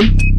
Thank you